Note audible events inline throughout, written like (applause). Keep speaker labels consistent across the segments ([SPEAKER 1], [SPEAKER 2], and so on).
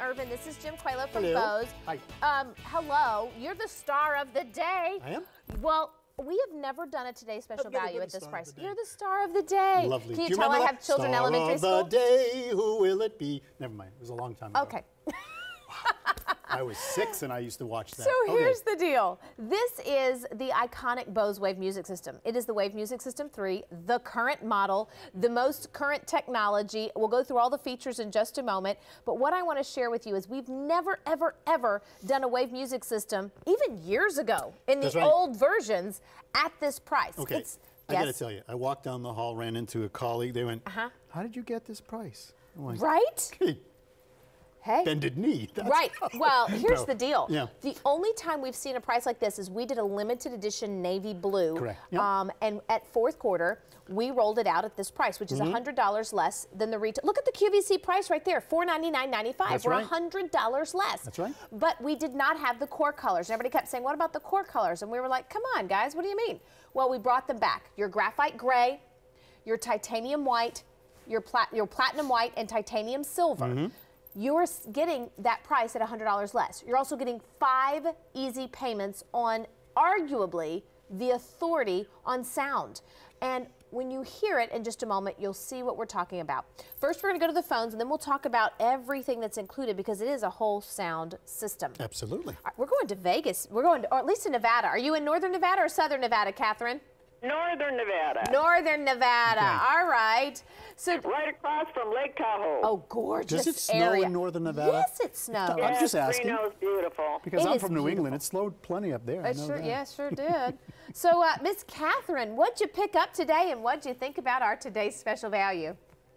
[SPEAKER 1] Irvin, this is Jim Quayla from
[SPEAKER 2] Hello.
[SPEAKER 1] Bose.
[SPEAKER 2] Hi.
[SPEAKER 1] Um, hello, you're the star of the day.
[SPEAKER 2] I am?
[SPEAKER 1] Well, we have never done a today special value at this price. You're the star of the day.
[SPEAKER 2] Lovely.
[SPEAKER 1] Can you,
[SPEAKER 2] Do
[SPEAKER 1] tell I have children in
[SPEAKER 2] Star
[SPEAKER 1] elementary
[SPEAKER 2] of
[SPEAKER 1] school?
[SPEAKER 2] the day, who will it be? Never mind. It was a long time ago.
[SPEAKER 1] Okay. (laughs)
[SPEAKER 2] I was six and I used to watch that.
[SPEAKER 1] So
[SPEAKER 2] Okay.
[SPEAKER 1] here's the deal. This is the iconic Bose Wave Music System. It is the Wave Music System 3, the current model, the most current technology. We'll go through all the features in just a moment. But what I want to share with you is we've never, ever, ever done a Wave Music System, even years ago, in the
[SPEAKER 2] right.
[SPEAKER 1] old versions, at this price.
[SPEAKER 2] Okay.
[SPEAKER 1] It's,
[SPEAKER 2] I got to tell you, I walked down the hall, ran into a colleague. They went,
[SPEAKER 1] Uh-huh.
[SPEAKER 2] How did you get this price? Like,
[SPEAKER 1] right?
[SPEAKER 2] Hey, bended knee. That's
[SPEAKER 1] Right. (laughs)
[SPEAKER 2] how."
[SPEAKER 1] Well, here's
[SPEAKER 2] No.
[SPEAKER 1] the deal.
[SPEAKER 2] Yeah.
[SPEAKER 1] The only time we've seen a price like this is we did a limited edition navy blue.
[SPEAKER 2] Correct. Yep.
[SPEAKER 1] Um, and at fourth quarter, we rolled it out at this price, which is
[SPEAKER 2] Mm-hmm.
[SPEAKER 1] $100 less than the retail. Look at the QVC price right there, $499.95.
[SPEAKER 2] That's
[SPEAKER 1] We're
[SPEAKER 2] right.
[SPEAKER 1] $100 less.
[SPEAKER 2] That's right.
[SPEAKER 1] But we did not have the core colors. And everybody kept saying, what about the core colors? And we were like, come on, guys, what do you mean? Well, we brought them back. Your graphite gray, your titanium white, your, plat- your platinum white, and titanium silver.
[SPEAKER 2] Mm-hmm.
[SPEAKER 1] You're getting that price at $100 less. You're also getting five easy payments on arguably the authority on sound. And when you hear it in just a moment, you'll see what we're talking about. First, we're going to go to the phones, and then we'll talk about everything that's included because it is a whole sound system.
[SPEAKER 2] Absolutely.
[SPEAKER 1] Right, We're going to Vegas. We're going to, or at least to Nevada. Are you in northern Nevada or southern Nevada, Catherine?
[SPEAKER 3] Northern Nevada.
[SPEAKER 1] Northern Nevada.
[SPEAKER 2] Okay.
[SPEAKER 1] All right. So,
[SPEAKER 3] Right across from Lake Tahoe.
[SPEAKER 1] oh, gorgeous
[SPEAKER 2] Does it snow
[SPEAKER 1] area.
[SPEAKER 2] in northern Nevada?
[SPEAKER 1] Yes, it snows.
[SPEAKER 2] I'm just asking.
[SPEAKER 3] Reno's beautiful.
[SPEAKER 2] Because
[SPEAKER 1] It
[SPEAKER 2] I'm from New
[SPEAKER 1] beautiful.
[SPEAKER 2] England. It slowed plenty up there. I
[SPEAKER 1] It
[SPEAKER 2] know
[SPEAKER 1] sure,
[SPEAKER 2] that.
[SPEAKER 1] yeah, sure did. (laughs) so, uh, Miss Catherine, what'd you pick up today, and what'd you think about our today's special value?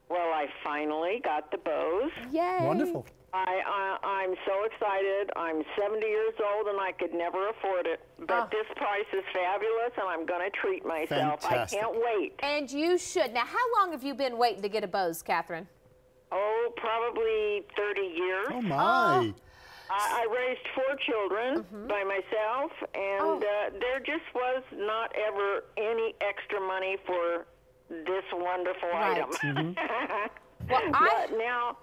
[SPEAKER 3] Well, I finally got the Bose.
[SPEAKER 1] Yay!
[SPEAKER 2] Wonderful.
[SPEAKER 3] I, I I'm so excited. I'm 70 years old and I could never afford it, but
[SPEAKER 1] Oh.
[SPEAKER 3] this price is fabulous, and I'm going to treat myself.
[SPEAKER 2] Fantastic.
[SPEAKER 3] I can't wait.
[SPEAKER 1] And you should. Now, how long have you been waiting to get a Bose, Catherine?
[SPEAKER 3] Oh, probably 30 years.
[SPEAKER 2] Oh, my. Ah.
[SPEAKER 3] I, I raised four children mm-hmm. by myself, and.
[SPEAKER 1] Oh.
[SPEAKER 3] uh, there just was not ever any extra money for this wonderful
[SPEAKER 1] Right.
[SPEAKER 3] item. (laughs) Mm-hmm.
[SPEAKER 1] Well, I.
[SPEAKER 3] But now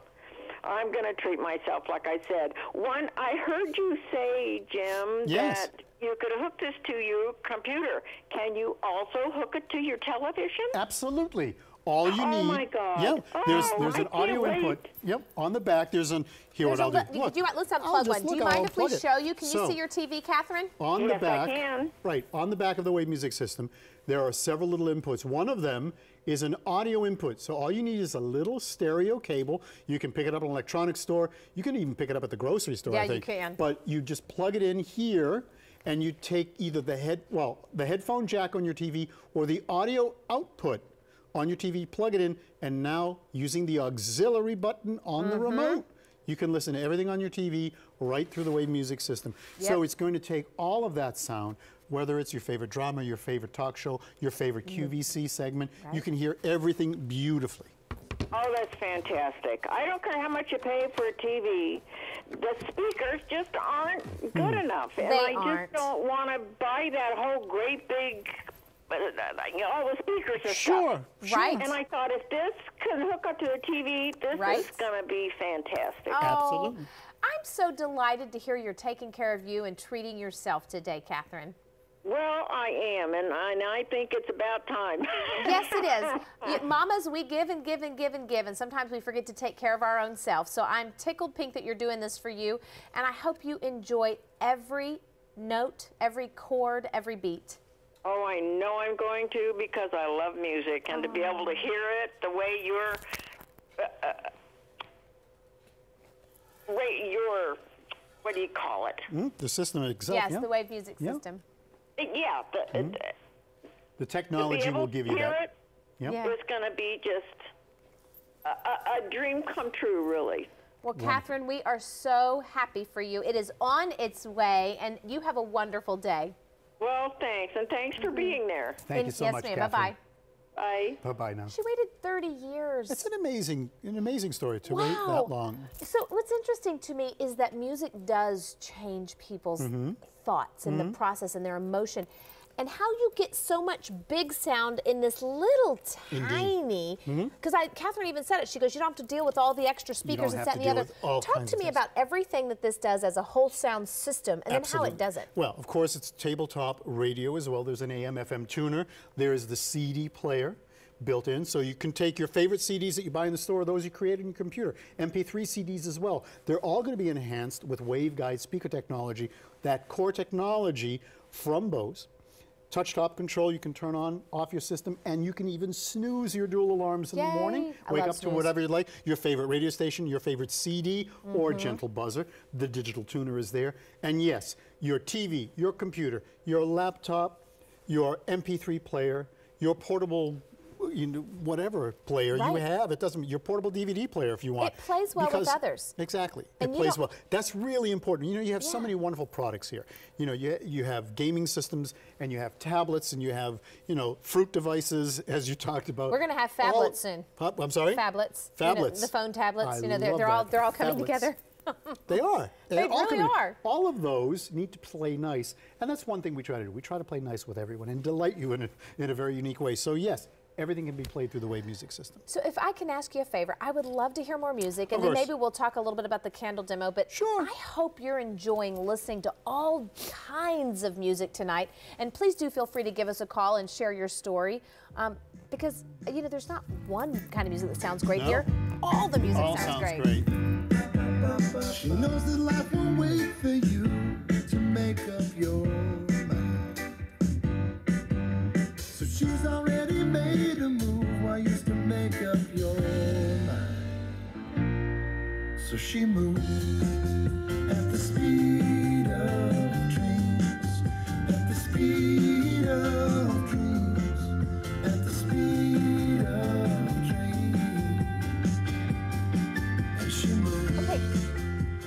[SPEAKER 3] I'm going to treat myself, like I said. One, I heard you say, Jim,
[SPEAKER 2] Yes.
[SPEAKER 3] that you could hook this to your computer. Can you also hook it to your television?
[SPEAKER 2] Absolutely. All you
[SPEAKER 3] Oh,
[SPEAKER 2] need.
[SPEAKER 3] my God.
[SPEAKER 2] Yeah. There's
[SPEAKER 3] Oh,
[SPEAKER 2] there's
[SPEAKER 3] I
[SPEAKER 2] an
[SPEAKER 3] can't
[SPEAKER 2] audio
[SPEAKER 3] wait.
[SPEAKER 2] input. Yep. On the back there's an here
[SPEAKER 1] There's
[SPEAKER 2] what
[SPEAKER 1] a
[SPEAKER 2] I'll do. Look, oh,
[SPEAKER 1] do you, let's
[SPEAKER 2] I'll
[SPEAKER 1] unplug one.
[SPEAKER 2] just
[SPEAKER 1] Do you mind
[SPEAKER 2] I'll
[SPEAKER 1] if we
[SPEAKER 2] unplug it.
[SPEAKER 1] show you? Can
[SPEAKER 2] So,
[SPEAKER 1] you see your TV, Catherine?
[SPEAKER 2] On the
[SPEAKER 3] Yes, I
[SPEAKER 2] back,
[SPEAKER 3] can.
[SPEAKER 2] right, on the back of the Wave Music System, there are several little inputs. One of them is an audio input. So all you need is a little stereo cable. You can pick it up at an electronics store. You can even pick it up at the grocery store,
[SPEAKER 1] Yeah,
[SPEAKER 2] I
[SPEAKER 1] you can.
[SPEAKER 2] But you just plug it in here and you take either the head, well, the headphone jack on your TV or the audio output on your TV, plug it in, and now using the auxiliary button on
[SPEAKER 1] Mm-hmm.
[SPEAKER 2] the remote, you can listen to everything on your TV right through the Wave Music System. So it's going to take all of that sound, whether it's your favorite drama, your favorite talk show, your favorite mm-hmm. QVC segment, you can hear everything beautifully.
[SPEAKER 3] Oh, that's fantastic. I don't care how much you pay for a TV. The speakers just aren't good mm. enough. And
[SPEAKER 1] They
[SPEAKER 3] I
[SPEAKER 1] aren't.
[SPEAKER 3] just don't want to buy that whole great big, uh, uh, uh you know, all the speakers and
[SPEAKER 2] Sure,
[SPEAKER 3] stuff.
[SPEAKER 1] Right.
[SPEAKER 3] And I thought if this can hook up to a TV, this
[SPEAKER 1] Right.
[SPEAKER 3] is going to be fantastic.
[SPEAKER 1] Oh,
[SPEAKER 2] Absolutely.
[SPEAKER 1] I'm so delighted to hear you're taking care of you and treating yourself today, Catherine.
[SPEAKER 3] Well, I am, and I, and I think it's about time. (laughs)
[SPEAKER 1] Yes, it is. (laughs) Y- Mamas, we give and give and give and give, and sometimes we forget to take care of our own self. So I'm tickled pink that you're doing this for you, and I hope you enjoy every note, every chord, every beat.
[SPEAKER 3] Oh, I know I'm going to because I love music, and to be able to hear it the way you're, uh, uh, way you're, what do you call it?
[SPEAKER 2] Mm, the system itself,
[SPEAKER 1] yes,
[SPEAKER 2] yeah.
[SPEAKER 1] the Wave Music
[SPEAKER 2] Yeah.
[SPEAKER 1] System.
[SPEAKER 3] Yeah, the,
[SPEAKER 2] Mm-hmm.
[SPEAKER 3] uh,
[SPEAKER 2] The technology will give you
[SPEAKER 3] hear
[SPEAKER 2] that.
[SPEAKER 3] it
[SPEAKER 2] Yep.
[SPEAKER 1] Yeah.
[SPEAKER 3] was going to be just a, a, a dream come true, really.
[SPEAKER 1] Well, Catherine, we are so happy for you. It is on its way, and you have a wonderful day.
[SPEAKER 3] Well, thanks, and thanks for being there.
[SPEAKER 2] Thank you so
[SPEAKER 1] yes,
[SPEAKER 2] much,
[SPEAKER 1] ma'am.
[SPEAKER 2] Catherine.
[SPEAKER 1] Bye-bye.
[SPEAKER 3] Bye.
[SPEAKER 2] Bye-bye now.
[SPEAKER 1] She waited 30 years.
[SPEAKER 2] It's an amazing, an amazing story to wait that long.
[SPEAKER 1] So what's interesting to me is that music does change people's
[SPEAKER 2] Mm-hmm.
[SPEAKER 1] Thoughts and the process and their emotion. and how you get so much big sound in this little tiny.
[SPEAKER 2] Mm-hmm.
[SPEAKER 1] Because I, Catherine even said it. She goes, you don't have to deal with all the extra speakers and that and the other. Talk to me about everything that this does as a whole sound system, and then how it does it.
[SPEAKER 2] Well, of course, it's tabletop radio as well. There's an AM FM tuner. There is the CD player built in, so you can take your favorite CDs that you buy in the store, or those you create on your computer, MP3 CDs as well. They're all going to be enhanced with waveguide speaker technology, that core technology from Bose. Touch top control, you can turn on, off your system, and you can even snooze your dual alarms in the morning.
[SPEAKER 1] I
[SPEAKER 2] Wake up to whatever you like, your favorite radio station, your favorite CD or
[SPEAKER 1] Mm-hmm.
[SPEAKER 2] gentle buzzer. The digital tuner is there. And yes, your TV, your computer, your laptop, your MP3 player, your portable you know, whatever player you have, it doesn't your portable DVD player if you want.
[SPEAKER 1] It plays well with
[SPEAKER 2] Because-
[SPEAKER 1] others.
[SPEAKER 2] Exactly.
[SPEAKER 1] And
[SPEAKER 2] it plays well. That's really important. You know, you have so many wonderful products here. You know, you, you have gaming systems and you have tablets and you have, you know, fruit devices as you talked about.
[SPEAKER 1] We're gonna have
[SPEAKER 2] All-
[SPEAKER 1] phablets soon.
[SPEAKER 2] Pop- I'm sorry?
[SPEAKER 1] Phablets. you know, the phone tablets.
[SPEAKER 2] I
[SPEAKER 1] you know, they're, they're all they're all coming
[SPEAKER 2] Phablets.
[SPEAKER 1] together. (laughs)
[SPEAKER 2] They are. (laughs)
[SPEAKER 1] They
[SPEAKER 2] all
[SPEAKER 1] really
[SPEAKER 2] coming-
[SPEAKER 1] are.
[SPEAKER 2] All of those need to play nice, and that's one thing we try to do. We try to play nice with everyone and delight you in a, in a very unique way. So yes, everything can be played through the Wave Music System.
[SPEAKER 1] So if I can ask you a favor, I would love to hear more music, and then maybe we'll talk a little bit about the candle demo. But
[SPEAKER 2] Sure.
[SPEAKER 1] I hope you're enjoying listening to all kinds of music tonight. And please do feel free to give us a call and share your story, um, because you know there's not one kind of music that sounds great
[SPEAKER 2] No.
[SPEAKER 1] here. All the music
[SPEAKER 2] All
[SPEAKER 1] sounds,
[SPEAKER 2] sounds
[SPEAKER 1] great.
[SPEAKER 4] She knows that life will wait for you to make up your make up your mind. So she moves at the speed of dreams, at the speed of dreams, at the speed of dreams. And she moves.
[SPEAKER 1] Okay,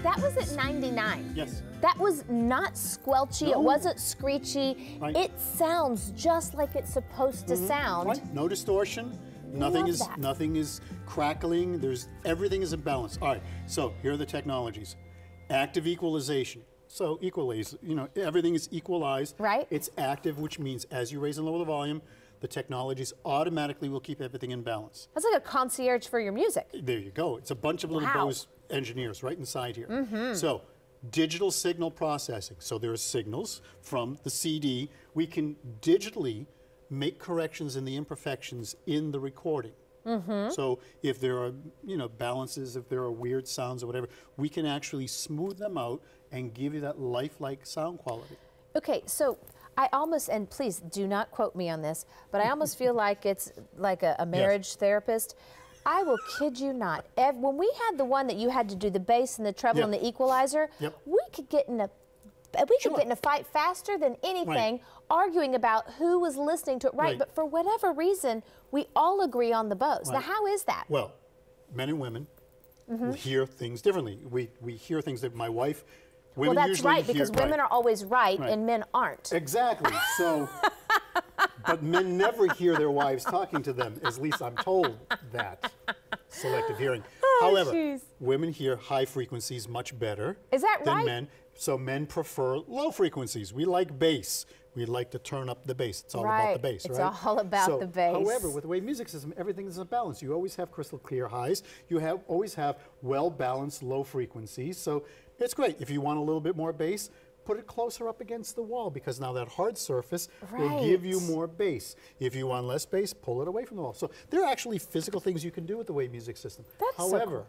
[SPEAKER 1] that was at 99.
[SPEAKER 2] Yes.
[SPEAKER 1] That was not squelchy. It wasn't screechy.
[SPEAKER 2] Right. Mm-hmm.
[SPEAKER 1] It sounds just like it's supposed to sound.
[SPEAKER 2] Right? No distortion. Nothing is
[SPEAKER 1] that.
[SPEAKER 2] nothing is crackling. There's everything is in balance. All right. So here are the technologies. Active equalization. So equalize. You know everything is equalized.
[SPEAKER 1] Right.
[SPEAKER 2] It's active, which means as you raise and lower the volume, the technologies automatically will keep everything in balance.
[SPEAKER 1] That's like a concierge for your music.
[SPEAKER 2] There you go. It's a bunch of little
[SPEAKER 1] Wow.
[SPEAKER 2] Bose engineers right inside here. Mm-hmm. So, digital signal processing. So, there are signals from the CD. We can digitally make corrections in the imperfections in the recording.
[SPEAKER 1] Mm-hmm.
[SPEAKER 2] So, if there are, you know, balances, if there are weird sounds or whatever, we can actually smooth them out and give you that lifelike sound quality.
[SPEAKER 1] Okay, so I almost, and please do not quote me on this, but I almost feel (laughs) like it's like a, a marriage therapist. I will kid you not. Ev- when we had the one that you had to do the bass and the treble
[SPEAKER 2] Yep.
[SPEAKER 1] and the equalizer,
[SPEAKER 2] Yep.
[SPEAKER 1] we could get in a we could
[SPEAKER 2] Sure.
[SPEAKER 1] get in a fight faster than anything, arguing about who was listening to it right.
[SPEAKER 2] Right.
[SPEAKER 1] But for whatever reason, we all agree on the Bose. Now, how is that?
[SPEAKER 2] Well, men and women
[SPEAKER 1] Mm-hmm.
[SPEAKER 2] hear things differently. We, we hear things that my wife, women
[SPEAKER 1] well, that's right
[SPEAKER 2] hear-
[SPEAKER 1] because women are always right,
[SPEAKER 2] Right.
[SPEAKER 1] and men aren't.
[SPEAKER 2] Exactly. So, (laughs) but men never hear their wives talking to them. At least I'm told that. Selective hearing. However,
[SPEAKER 1] Oh, jeez.
[SPEAKER 2] women hear high frequencies much better
[SPEAKER 1] Is that
[SPEAKER 2] than
[SPEAKER 1] right?
[SPEAKER 2] men. So men prefer low frequencies. We like bass. We like to turn up the bass. It's all about the bass,
[SPEAKER 1] It's
[SPEAKER 2] right?
[SPEAKER 1] It's all about
[SPEAKER 2] So,
[SPEAKER 1] the bass.
[SPEAKER 2] However, with the wave music system, everything is a balance. You always have crystal clear highs. You have always have well balanced low frequencies. So it's great. If you want a little bit more bass, put it closer up against the wall because now that hard surface will give you more bass. If you want less bass, pull it away from the wall. So there are actually physical things you can do with the wave music system.
[SPEAKER 1] That's so cool.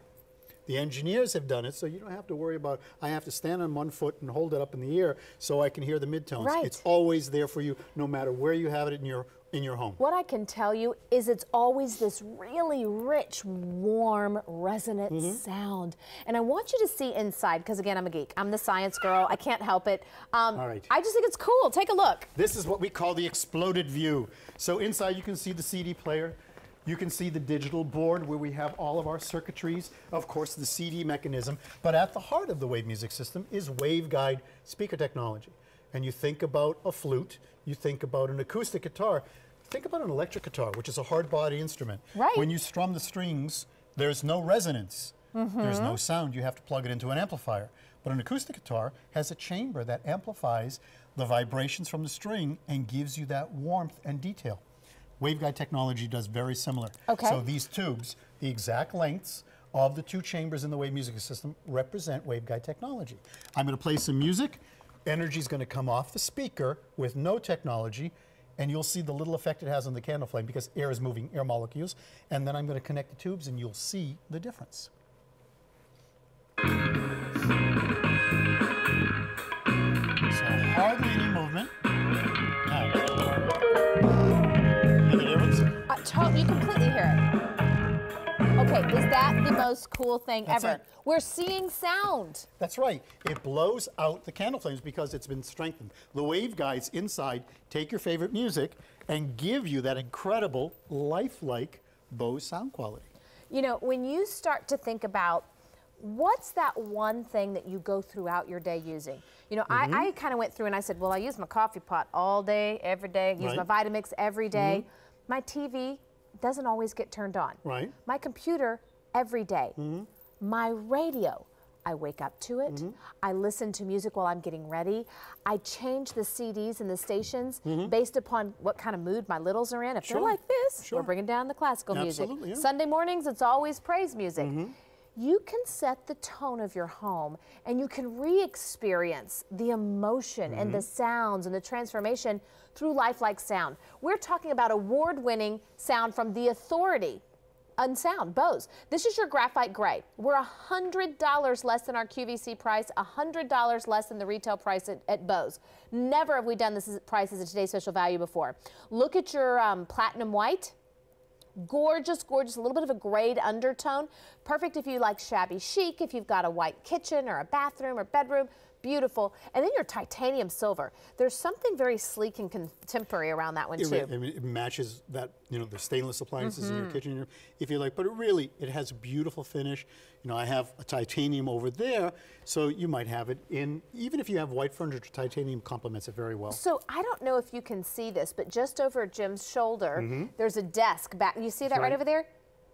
[SPEAKER 2] The engineers have done it, so you don't have to worry about I have to stand on one foot and hold it up in the air so I can hear the midtones.
[SPEAKER 1] Right.
[SPEAKER 2] It's always there for you, no matter where you have it in your in your home.
[SPEAKER 1] What I can tell you is it's always this really rich, warm, resonant
[SPEAKER 2] Mm-hmm.
[SPEAKER 1] sound. And I want you to see inside, because again, I'm a geek. I'm the science girl. I can't help it. Um,
[SPEAKER 2] All right.
[SPEAKER 1] I just think it's cool. Take a look.
[SPEAKER 2] This is what we call the exploded view. So inside you can see the CD player. You can see the digital board where we have all of our circuitries, of course the CD mechanism, but at the heart of the wave music system is waveguide speaker technology. And you think about a flute, you think about an acoustic guitar, think about an electric guitar, which is a hard body instrument.
[SPEAKER 1] Right.
[SPEAKER 2] When you strum the strings, there's no resonance. Mm -hmm. there's no sound. You have to plug it into an amplifier. But an acoustic guitar has a chamber that amplifies the vibrations from the string and gives you that warmth and detail. Waveguide technology does very similar.
[SPEAKER 1] Okay.
[SPEAKER 2] So these tubes, the exact lengths of the two chambers in the Wave Music System represent waveguide technology. I'm going to play some music. Energy is going to come off the speaker with no technology, and you'll see the little effect it has on the candle flame because air is moving, air molecules. And then I'm going to connect the tubes, and you'll see the difference.
[SPEAKER 1] Is that the most cool thing
[SPEAKER 2] That's
[SPEAKER 1] ever?
[SPEAKER 2] it.
[SPEAKER 1] We're seeing sound.
[SPEAKER 2] That's right. It blows out the candle flames because it's been strengthened. The wave guides inside take your favorite music and give you that incredible, lifelike Bose sound quality.
[SPEAKER 1] You know, when you start to think about what's that one thing that you go throughout your day using? You know,
[SPEAKER 2] Mm-hmm.
[SPEAKER 1] I, I kind of went through and I said, well, I use my coffee pot all day, every day, use my Vitamix every day. My TV doesn't always get turned on.
[SPEAKER 2] Right.
[SPEAKER 1] My computer every day. My radio. I wake up to it.
[SPEAKER 2] Mm-hmm.
[SPEAKER 1] I listen to music while I'm getting ready. I change the CDs and the stations
[SPEAKER 2] Mm-hmm.
[SPEAKER 1] based upon what kind of mood my littles are in. If
[SPEAKER 2] Sure.
[SPEAKER 1] they're like this,
[SPEAKER 2] Sure.
[SPEAKER 1] we're bringing down the classical
[SPEAKER 2] Absolutely,
[SPEAKER 1] music.
[SPEAKER 2] yeah.
[SPEAKER 1] Sunday mornings, it's always praise music.
[SPEAKER 2] Mm-hmm.
[SPEAKER 1] You can set the tone of your home and you can re experience the emotion and the
[SPEAKER 2] Mm-hmm.
[SPEAKER 1] sounds and the transformation through lifelike sound. We're talking about award winning sound from The Authority. Unsound, Bose. This is your graphite gray. We're $100 less than our QVC price, $100 less than the retail price at, at Bose. Never have we done this price as a today's special value before. Look at your um, platinum white gorgeous, gorgeous, a little bit of a grayed undertone. Perfect if you like shabby chic, if you've got a white kitchen or a bathroom or bedroom. Beautiful. And then your titanium silver. There's something very sleek and contemporary around that one
[SPEAKER 2] It,
[SPEAKER 1] too.
[SPEAKER 2] re- I mean, it matches that, you know, the stainless appliances in your
[SPEAKER 1] Mm-hmm.
[SPEAKER 2] kitchen, if you like. But it really, it has a beautiful finish. You know, I have a titanium over there, so you might have it in, even if you have white furniture, titanium complements it very well.
[SPEAKER 1] So I don't know if you can see this, but just over Jim's shoulder, there's a desk back. You see that right.
[SPEAKER 2] Right.
[SPEAKER 1] over there?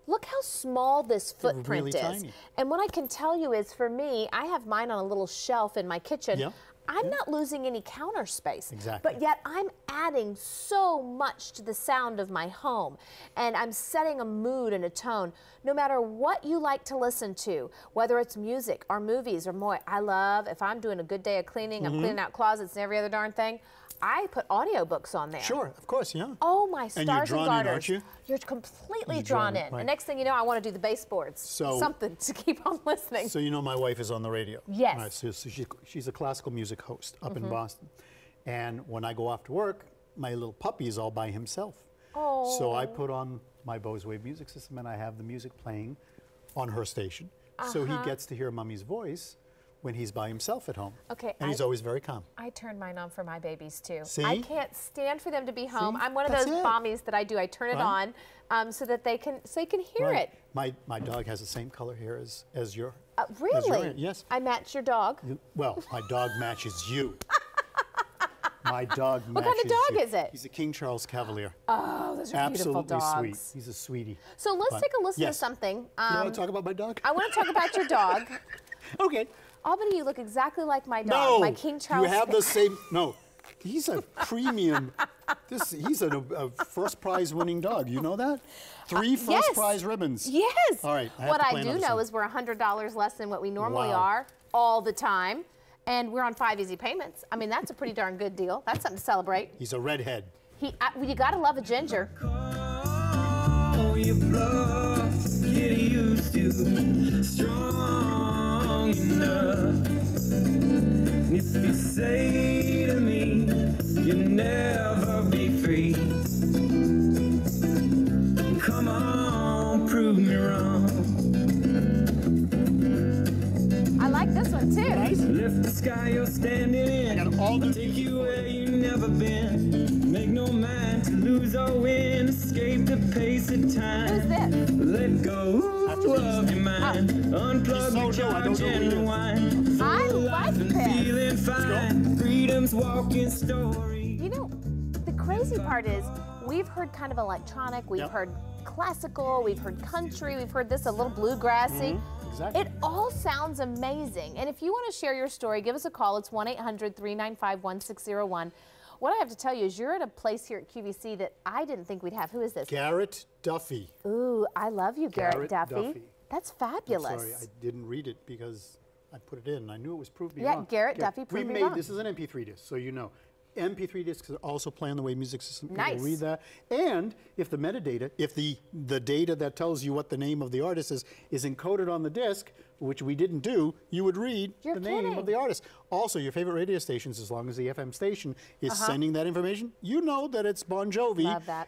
[SPEAKER 1] Look how small this footprint
[SPEAKER 2] really
[SPEAKER 1] is.
[SPEAKER 2] tiny.
[SPEAKER 1] And what I can tell you is for me, I have mine on a little shelf in my kitchen.
[SPEAKER 2] Yeah.
[SPEAKER 1] I'm not losing any counter space.
[SPEAKER 2] Exactly.
[SPEAKER 1] But yet I'm adding so much to the sound of my home. And I'm setting a mood and a tone. No matter what you like to listen to, whether it's music or movies or more, I love, if I'm doing a good day of cleaning,
[SPEAKER 2] Mm-hmm.
[SPEAKER 1] I'm cleaning out closets and every other darn thing, I put audiobooks on there.
[SPEAKER 2] Sure, of course, yeah.
[SPEAKER 1] Oh my
[SPEAKER 2] you're
[SPEAKER 1] stars and,
[SPEAKER 2] drawn in,
[SPEAKER 1] garters.
[SPEAKER 2] aren't you?
[SPEAKER 1] You're completely
[SPEAKER 2] You're
[SPEAKER 1] drawn,
[SPEAKER 2] drawn in,
[SPEAKER 1] in. The next thing you know, I want to do the baseboards.
[SPEAKER 2] So-
[SPEAKER 1] Something to (laughs) keep on listening.
[SPEAKER 2] So you know my wife is on the radio.
[SPEAKER 1] Yes.
[SPEAKER 2] Right, so, so she, she's a classical music host up
[SPEAKER 1] Mm-hmm.
[SPEAKER 2] in Boston. And when I go off to work, my little puppy is all by himself.
[SPEAKER 1] Oh.
[SPEAKER 2] So I put on my Bose Wave music system and I have the music playing on her station. So
[SPEAKER 1] Uh-huh.
[SPEAKER 2] he gets to hear mommy's voice when he's by himself at home.
[SPEAKER 1] Okay,
[SPEAKER 2] And he's always very calm.
[SPEAKER 1] I turn mine on for my babies too.
[SPEAKER 2] See?
[SPEAKER 1] I can't stand for them to be home.
[SPEAKER 2] See?
[SPEAKER 1] I'm one of
[SPEAKER 2] That's
[SPEAKER 1] those
[SPEAKER 2] it.
[SPEAKER 1] mommies that I do. I turn it
[SPEAKER 2] Right.
[SPEAKER 1] on um, so that they can so they can hear
[SPEAKER 2] Right.
[SPEAKER 1] it.
[SPEAKER 2] My, my dog has the same color hair as, as your.
[SPEAKER 1] Uh,
[SPEAKER 2] as your
[SPEAKER 1] really?
[SPEAKER 2] Yes.
[SPEAKER 1] I match your dog.
[SPEAKER 2] You- Well, my dog matches you. (laughs) My dog matches
[SPEAKER 1] What kind of dog
[SPEAKER 2] you.
[SPEAKER 1] is it?
[SPEAKER 2] He's a King Charles Cavalier.
[SPEAKER 1] Oh, those are
[SPEAKER 2] Absolutely
[SPEAKER 1] beautiful dogs.
[SPEAKER 2] Absolutely sweet. He's a sweetie.
[SPEAKER 1] So let's
[SPEAKER 2] But-
[SPEAKER 1] take a listen
[SPEAKER 2] yes.
[SPEAKER 1] to something.
[SPEAKER 2] you
[SPEAKER 1] Um,
[SPEAKER 2] want to talk about my dog?
[SPEAKER 1] I want to talk about your dog. (laughs)
[SPEAKER 2] okay.
[SPEAKER 1] Albany, you look exactly like my dog,
[SPEAKER 2] No,
[SPEAKER 1] my King Charles.
[SPEAKER 2] you have the same. No, he's a premium. This he's a, a first prize winning dog. You know that? Uh, Three first
[SPEAKER 1] yes.
[SPEAKER 2] prize ribbons.
[SPEAKER 1] Yes.
[SPEAKER 2] All right. I
[SPEAKER 1] what I do know
[SPEAKER 2] song.
[SPEAKER 1] is we're $100 less than what we normally
[SPEAKER 2] Wow.
[SPEAKER 1] are all the time. And we're on five easy payments. I mean, that's a pretty darn good deal. That's something to celebrate.
[SPEAKER 2] he's a redhead.
[SPEAKER 1] He, I, well, you got to love a ginger.
[SPEAKER 5] Oh, strong enough. If you say to me, you'll never be free. Come on, prove me wrong.
[SPEAKER 1] I like this one too.
[SPEAKER 5] Lift the sky you're standing in.
[SPEAKER 2] I got all the-
[SPEAKER 5] Take you where you've never been. Make no mind to lose or win. Escape the pace of time.
[SPEAKER 1] Who's this?
[SPEAKER 5] Let go
[SPEAKER 2] After
[SPEAKER 5] your mind. Unplug,
[SPEAKER 2] so new, I don't
[SPEAKER 5] recharge, and rewind.
[SPEAKER 1] I
[SPEAKER 5] Full
[SPEAKER 1] like
[SPEAKER 5] life and
[SPEAKER 1] this.
[SPEAKER 5] feeling fine. Freedom's walking story.
[SPEAKER 1] You know, the crazy part is we've heard kind of electronic, we've
[SPEAKER 2] Yep.
[SPEAKER 1] heard classical, we've heard country, we've heard this a little bluegrassy.
[SPEAKER 2] exactly.
[SPEAKER 1] It all sounds amazing. And if you want to share your story, give us a call. It's 1 800 395 1601. What I have to tell you is you're at a place here at QVC that I didn't think we'd have. Who is this?
[SPEAKER 2] Garrett Duffy.
[SPEAKER 1] Ooh, I love you, Garrett,
[SPEAKER 2] Garrett
[SPEAKER 1] Duffy.
[SPEAKER 2] Duffy.
[SPEAKER 1] That's
[SPEAKER 2] I'm
[SPEAKER 1] fabulous.
[SPEAKER 2] Sorry, I didn't read it because I put it in. I knew it was proved me
[SPEAKER 1] Yeah,
[SPEAKER 2] wrong.
[SPEAKER 1] Garrett Duffy
[SPEAKER 2] We
[SPEAKER 1] me
[SPEAKER 2] made
[SPEAKER 1] wrong.
[SPEAKER 2] this is an MP3 disc, so you know. MP3 discs also play on the Wave Music System. People read that. And if the metadata, if the, the data that tells you what the name of the artist is, is encoded on the disc, which we didn't do, you would read
[SPEAKER 1] You're
[SPEAKER 2] the name of the artist. Also, your favorite radio stations, as long as the FM station is
[SPEAKER 1] Uh-huh.
[SPEAKER 2] sending that information, you know that it's Bon Jovi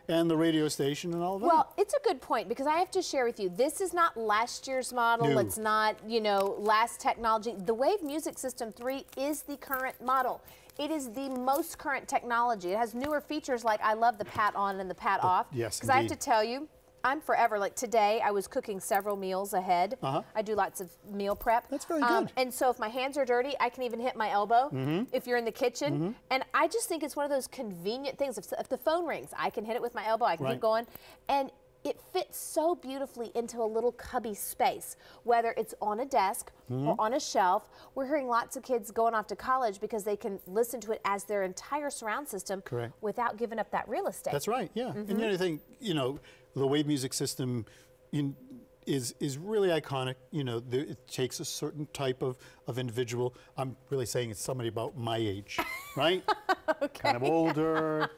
[SPEAKER 2] and the radio station and all of that.
[SPEAKER 1] Well, it's a good point because I have to share with you. This is not last year's model.
[SPEAKER 2] No.
[SPEAKER 1] It's not, you know, last technology. The Wave Music System 3 is the current model. It is the most current technology. It has newer features like I love the pat on and the pat off.
[SPEAKER 2] yes,
[SPEAKER 1] Because I have to tell you, I'm forever like today. I was cooking several meals ahead.
[SPEAKER 2] Uh-huh.
[SPEAKER 1] I do lots of meal prep.
[SPEAKER 2] That's very
[SPEAKER 1] Um,
[SPEAKER 2] good.
[SPEAKER 1] and so if my hands are dirty, I can even hit my elbow
[SPEAKER 2] Mm-hmm.
[SPEAKER 1] if you're in the kitchen. And I just think it's one of those convenient things. If, if the phone rings, I can hit it with my elbow. I can
[SPEAKER 2] Right.
[SPEAKER 1] keep going. And it fits so beautifully into a little cubby space, whether it's on a desk
[SPEAKER 2] Mm-hmm.
[SPEAKER 1] or on a shelf. We're hearing lots of kids going off to college because they can listen to it as their entire surround system
[SPEAKER 2] Correct.
[SPEAKER 1] without giving up that real estate.
[SPEAKER 2] That's right. Yeah.
[SPEAKER 1] Mm-hmm.
[SPEAKER 2] And the other thing, you know, the wave music system in, is is really iconic. You know, there, it takes a certain type of, of individual. I'm really saying it's somebody about my age, right? (laughs) okay. Kind of older,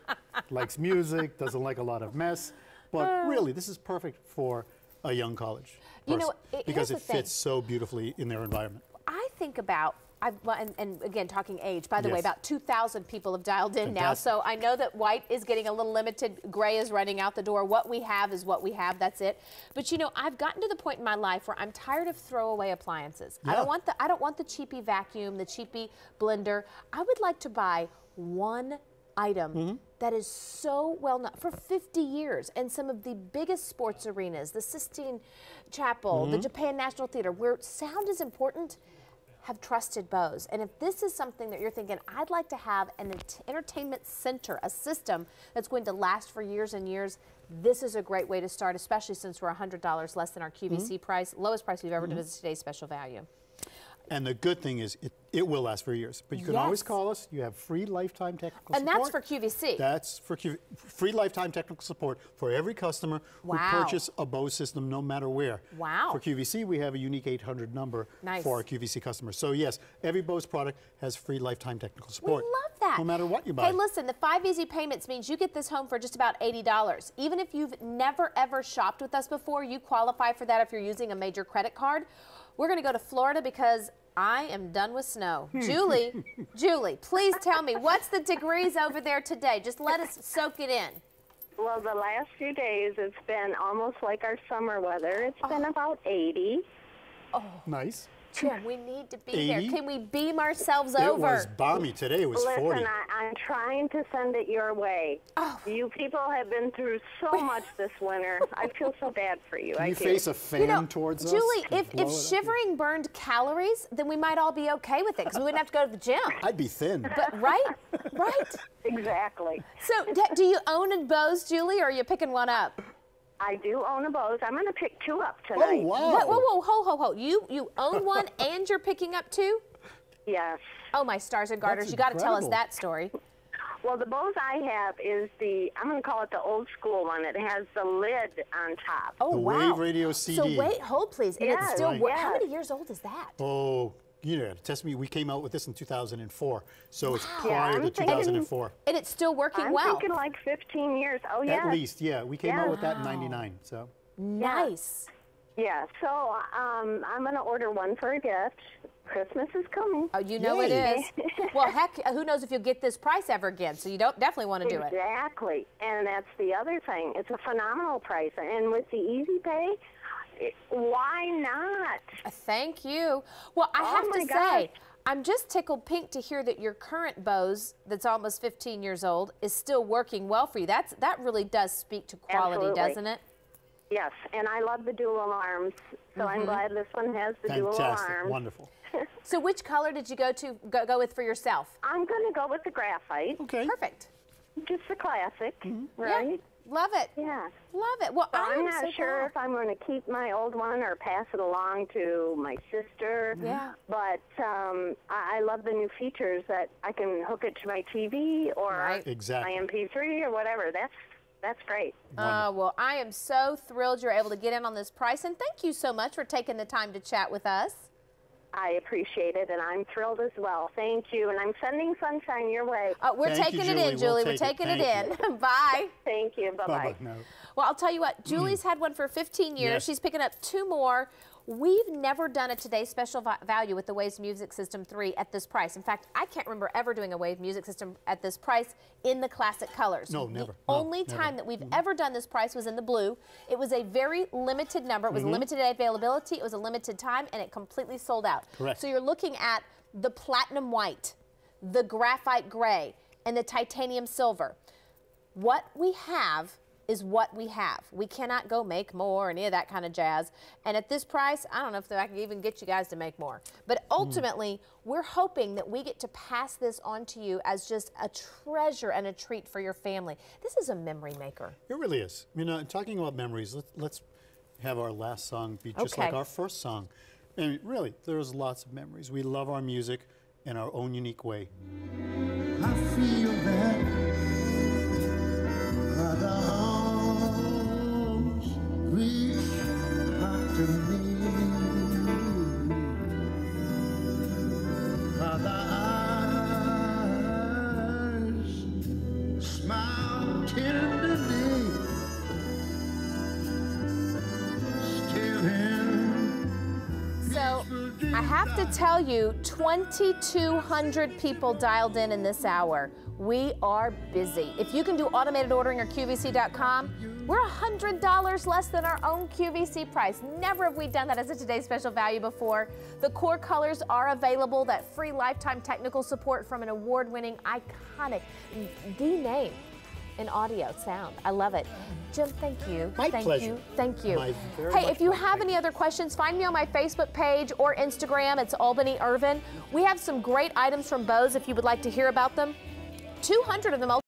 [SPEAKER 2] likes music, doesn't like a lot of mess. But really, this is perfect for a young college
[SPEAKER 1] You know,
[SPEAKER 2] person
[SPEAKER 1] it-
[SPEAKER 2] because it fits so beautifully in their environment.
[SPEAKER 1] I think about, I've, well, and, and again, talking age, by the way, about 2,000 people have dialed in now. So I know that white is getting a little limited, gray is running out the door. What we have is what we have, that's it. But you know, I've gotten to the point in my life where I'm tired of throwaway appliances. I don't want the I don't want the cheapy vacuum, the cheapy blender. I would like to buy one item
[SPEAKER 2] Mm-hmm.
[SPEAKER 1] That is so well known for 50 years and some of the biggest sports arenas, the Sistine Chapel, the
[SPEAKER 2] Mm-hmm.
[SPEAKER 1] Japan National Theater, where sound is important, have trusted Bose. And if this is something that you're thinking, I'd like to have an entertainment center, a system that's going to last for years and years, this is a great way to start, especially since we're $100 less than our QVC
[SPEAKER 2] Mm-hmm.
[SPEAKER 1] price, lowest price we've ever done is today's special value.
[SPEAKER 2] And the good thing is, it, it will last for years. But you can always call us. You have free lifetime technical
[SPEAKER 1] And
[SPEAKER 2] support.
[SPEAKER 1] And that's for QVC.
[SPEAKER 2] That's for Q, free lifetime technical support for every customer
[SPEAKER 1] Wow.
[SPEAKER 2] who purchase a Bose system, no matter where.
[SPEAKER 1] Wow.
[SPEAKER 2] For QVC, we have a unique 800 number
[SPEAKER 1] Nice.
[SPEAKER 2] for our QVC customers. So yes, every Bose product has free lifetime technical support.
[SPEAKER 1] We love that.
[SPEAKER 2] No matter what you buy.
[SPEAKER 1] Hey, listen, the five easy payments means you get this home for just about $80. Even if you've never ever shopped with us before, you qualify for that if you're using a major credit card. We're going to go to Florida because I am done with snow. Hmm. Julie, (laughs) Julie, please tell me what's the degrees over there today? Just let us soak it in.
[SPEAKER 3] Well, the last few days it's been almost like our summer weather. It's
[SPEAKER 1] Oh.
[SPEAKER 3] been about 80. Oh.
[SPEAKER 2] nice.
[SPEAKER 1] Jim, we need to be there.
[SPEAKER 2] 80?
[SPEAKER 1] Can we beam ourselves
[SPEAKER 2] It
[SPEAKER 1] over?
[SPEAKER 2] was balmy today. It was
[SPEAKER 3] Listen,
[SPEAKER 2] 40.
[SPEAKER 3] I, I'm trying to send it your way.
[SPEAKER 1] Oh.
[SPEAKER 3] You people have been through so much this winter. I feel so bad for you.
[SPEAKER 2] Can
[SPEAKER 3] I
[SPEAKER 2] you
[SPEAKER 3] do.
[SPEAKER 2] face a fan
[SPEAKER 1] You know,
[SPEAKER 2] towards us?
[SPEAKER 1] Julie, if, if
[SPEAKER 2] it up?
[SPEAKER 1] shivering burned calories, then we might all be okay with it because we wouldn't have to go to the gym. (laughs)
[SPEAKER 2] I'd be thin.
[SPEAKER 1] But right, right. (laughs)
[SPEAKER 3] Exactly.
[SPEAKER 1] So, d- do you own a Bose, Julie, or are you picking one up?
[SPEAKER 3] I do own a Bose. I'm going to pick two up
[SPEAKER 2] oh,
[SPEAKER 3] tonight.
[SPEAKER 2] wow.
[SPEAKER 1] What, whoa, whoa, ho, ho, ho! You you own (laughs) one and you're picking up two?
[SPEAKER 3] Yes.
[SPEAKER 1] Oh my stars and garters!
[SPEAKER 2] That's
[SPEAKER 1] you got to tell us that story.
[SPEAKER 3] Well, the Bose I have is the, I'm going to call it the old school one. It has the lid on top.
[SPEAKER 1] Oh
[SPEAKER 2] The
[SPEAKER 1] wow!
[SPEAKER 2] Wave Radio CD.
[SPEAKER 1] So wait, hold please, and it's still.
[SPEAKER 3] Right.
[SPEAKER 1] wor- How
[SPEAKER 3] yes.
[SPEAKER 1] many years old is that?
[SPEAKER 2] Oh, you know, test me. We came out with this in 2004, so it's
[SPEAKER 3] Yeah,
[SPEAKER 2] prior
[SPEAKER 3] I'm
[SPEAKER 2] to
[SPEAKER 3] thinking-
[SPEAKER 2] 2004.
[SPEAKER 1] And it's still working well.
[SPEAKER 3] I'm thinking like 15 years. Oh, yeah.
[SPEAKER 2] At least, yeah. We came out with that in '99. So
[SPEAKER 1] nice.
[SPEAKER 3] Yeah, so um, I'm going to order one for a gift. Christmas is coming.
[SPEAKER 1] Oh, you know it
[SPEAKER 2] Yay.
[SPEAKER 1] is. well, heck, who knows if you'll get this price ever again? So you don't definitely want to do it.
[SPEAKER 3] Exactly. And that's the other thing. It's a phenomenal price. And with the Easy Pay, it- why not?
[SPEAKER 1] Uh, Thank you. Well, I
[SPEAKER 3] Oh
[SPEAKER 1] have to
[SPEAKER 3] gosh.
[SPEAKER 1] say, I'm just tickled pink to hear that your current Bose, that's almost 15 years old, is still working well for you. That's that really does speak to quality,
[SPEAKER 3] Absolutely.
[SPEAKER 1] doesn't it?
[SPEAKER 3] Yes, and I love the dual alarms. So I'm glad this one has the dual
[SPEAKER 2] fantastic,
[SPEAKER 3] alarms.
[SPEAKER 2] wonderful. (laughs)
[SPEAKER 1] So, which color did you go to go, go with for yourself?
[SPEAKER 3] I'm going to go with the graphite,
[SPEAKER 2] Okay.
[SPEAKER 1] Perfect.
[SPEAKER 3] just the classic,
[SPEAKER 1] Yeah.
[SPEAKER 3] right?
[SPEAKER 1] Love it.
[SPEAKER 6] Yeah.
[SPEAKER 1] Love it. Well,
[SPEAKER 6] So
[SPEAKER 1] I
[SPEAKER 6] I'm
[SPEAKER 1] am
[SPEAKER 6] not
[SPEAKER 1] so
[SPEAKER 6] sure
[SPEAKER 1] glad.
[SPEAKER 6] if I'm going to keep my old one or pass it along to my sister.
[SPEAKER 1] Yeah.
[SPEAKER 6] But um, I, I love the new features that I can hook it to my TV or
[SPEAKER 1] Right.
[SPEAKER 2] Exactly.
[SPEAKER 6] my MP3 or whatever. That's that's great.
[SPEAKER 1] Uh, well, I am so thrilled you're able to get in on this price, and thank you so much for taking the time to chat with us.
[SPEAKER 6] I appreciate it, and I'm thrilled as well. Thank you, and I'm sending sunshine your way.
[SPEAKER 1] Uh, we're
[SPEAKER 2] Thank you,
[SPEAKER 1] taking it
[SPEAKER 2] Julie.
[SPEAKER 1] in,
[SPEAKER 2] We'll
[SPEAKER 1] Julie. We're
[SPEAKER 2] take it.
[SPEAKER 1] taking it, in. (laughs) Bye.
[SPEAKER 6] Thank you. Bye bye.
[SPEAKER 2] Bye-bye now.
[SPEAKER 1] Well, I'll tell you what, Julie's had one for 15 years.
[SPEAKER 2] Yes.
[SPEAKER 1] She's picking up two more. We've never done a today's special value with the Waves Music System 3 at this price. In fact, I can't remember ever doing a Wave Music System at this price in the classic colors.
[SPEAKER 2] No,
[SPEAKER 1] The
[SPEAKER 2] never. No,
[SPEAKER 1] only
[SPEAKER 2] never.
[SPEAKER 1] time that we've mm-hmm. ever done this price was in the blue. It was a very limited number. It was mm-hmm. limited availability. It was a limited time, and it completely sold out.
[SPEAKER 2] Correct.
[SPEAKER 1] So you're looking at the platinum white, the graphite gray, and the titanium silver. What we have is what we have. We cannot go make more, any of that kind of jazz. And at this price, I don't know if I can even get you guys to make more. But hmm. ultimately, we're hoping that we get to pass this on to you as just a treasure and a treat for your family. This is a memory maker.
[SPEAKER 2] It really is. You know, talking about memories, let, let's have our last song be just like our first song. And really, there's lots of memories. We love our music in our own unique way.
[SPEAKER 4] I
[SPEAKER 1] have to tell you, 2,200 people dialed in in this hour. We are busy. If you can do automated ordering or QVC.com, we're $100 less than our own QVC price. Never have we done that as a today's special value before. The core colors are available, that free lifetime technical support from an award winning, iconic, mm, the name in audio sound. I love it. Jim, thank you.
[SPEAKER 2] My
[SPEAKER 1] thank
[SPEAKER 2] pleasure.
[SPEAKER 1] you. Thank you. Hey, if you
[SPEAKER 2] pleasure.
[SPEAKER 1] have any other questions, find me on my Facebook page or Instagram. It's Albany Irvin. We have some great items from Bose if you would like to hear about them. 200 of them